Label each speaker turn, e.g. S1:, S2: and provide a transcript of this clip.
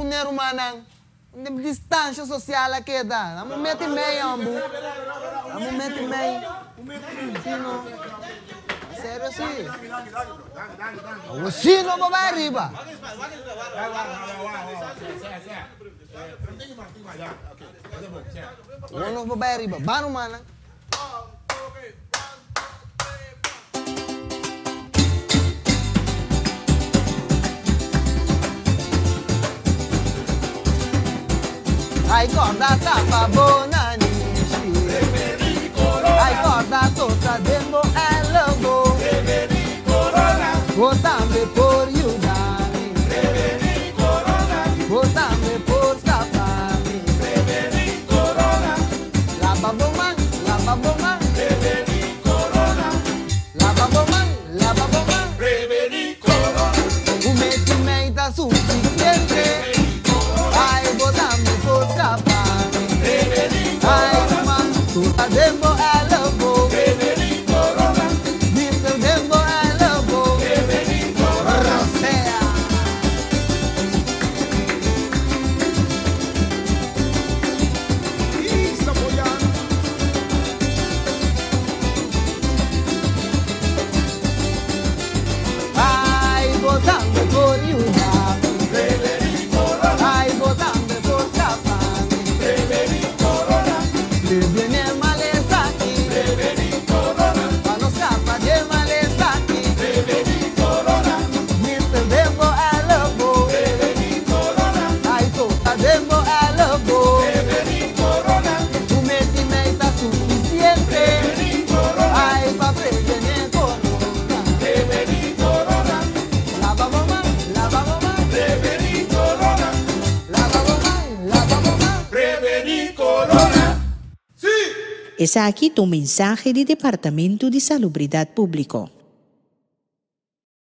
S1: o Nero Manang. Distância social aqui, dá. Vamos meter meio, ambu. Vamos meter meio. Sim. Sério assim. O sino vai arriba. Uno vai arriba. Bano, àìkọ̀gbá tàfà bó náà ní ìṣirò àìkọ̀gbá tó tàdé mọ́ ẹ lógo kó tàbí. Man,
S2: Es aquí tu mensaje de Departamento de Salubridad Público.